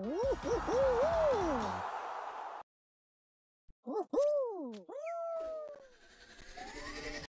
Woo-hoo-hoo-hoo!